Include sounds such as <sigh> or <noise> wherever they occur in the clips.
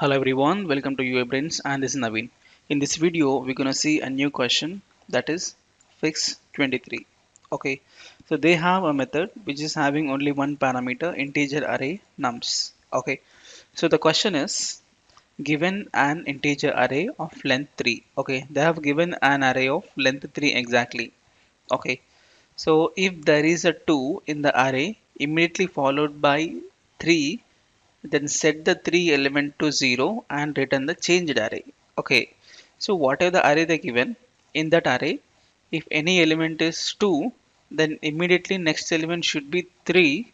Hello everyone, welcome to UI Brains and this is Naveen. In this video, we're gonna see a new question that is fix 23. Okay, so they have a method which is having only one parameter integer array nums. Okay, so the question is given an integer array of length 3. Okay, they have given an array of length 3 exactly. Okay, so if there is a 2 in the array immediately followed by 3 then set the three element to 0 and return the changed array. Okay. So whatever the array they given in that array if any element is 2 then immediately next element should be 3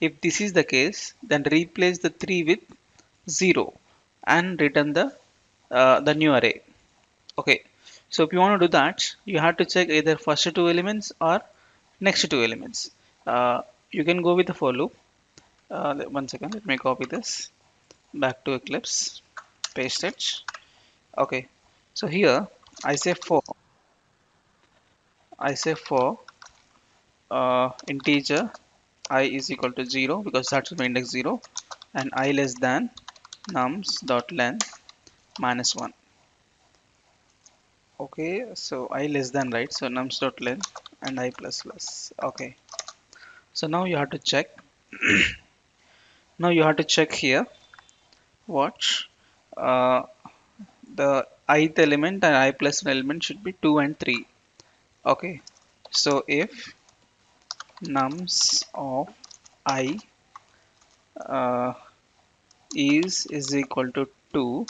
if this is the case then replace the 3 with 0 and return the uh, the new array. Okay. So if you want to do that you have to check either first two elements or next two elements. Uh, you can go with the for loop uh, one second let me copy this. Back to Eclipse. Paste it. Okay. So here I say for I say for uh, integer i is equal to 0 because that's with index 0 and i less than nums dot length minus 1 okay so i less than right? So nums dot length and i plus plus okay. So now you have to check <clears throat> now you have to check here. Watch. Uh, the ith element and i one element should be 2 and 3 okay. So if nums of i uh, is is equal to 2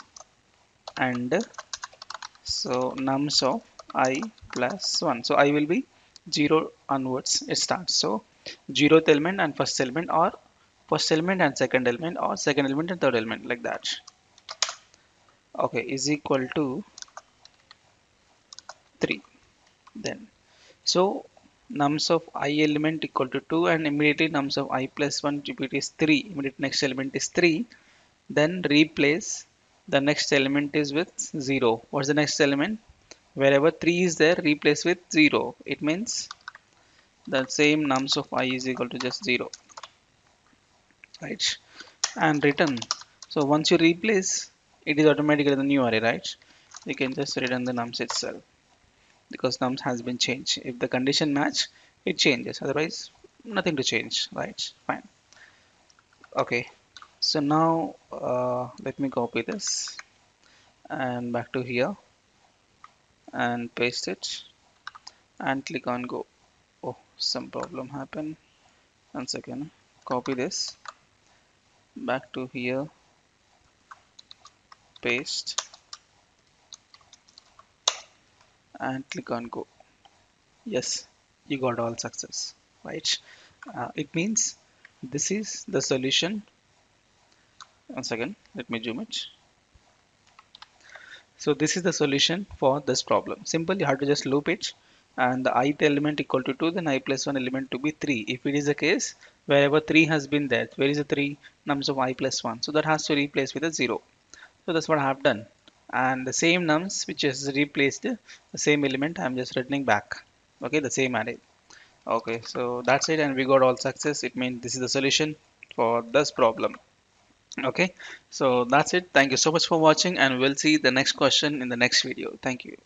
and so nums of i plus 1 so i will be 0 onwards. It starts. So 0th element and first element or first element and second element or second element and third element like that. Okay is equal to 3 then so nums of i element equal to 2 and immediately nums of i plus 1 if it is 3 immediate next element is 3 then replace the next element is with 0 what's the next element? Wherever 3 is there replace with 0 it means the same nums of i is equal to just 0 right and return. So once you replace it is automatically the new array right? You can just return the nums itself because nums has been changed. If the condition match it changes. Otherwise nothing to change right? Fine. Okay. So now uh, let me copy this and back to here and paste it and click on go. Oh some problem happened. One second. Copy this back to here. Paste. And click on go. Yes you got all success right? Uh, it means this is the solution. One second let me zoom it. So this is the solution for this problem. Simple you have to just loop it. And the ith element equal to 2 then i plus 1 element to be 3 if it is the case wherever 3 has been there where is the 3 nums of i plus 1 so that has to replace with a 0 so that's what I have done. And the same nums which is replaced the same element I'm just returning back. Okay the same array. Okay so that's it and we got all success. It means this is the solution for this problem. Okay so that's it. Thank you so much for watching and we'll see the next question in the next video. Thank you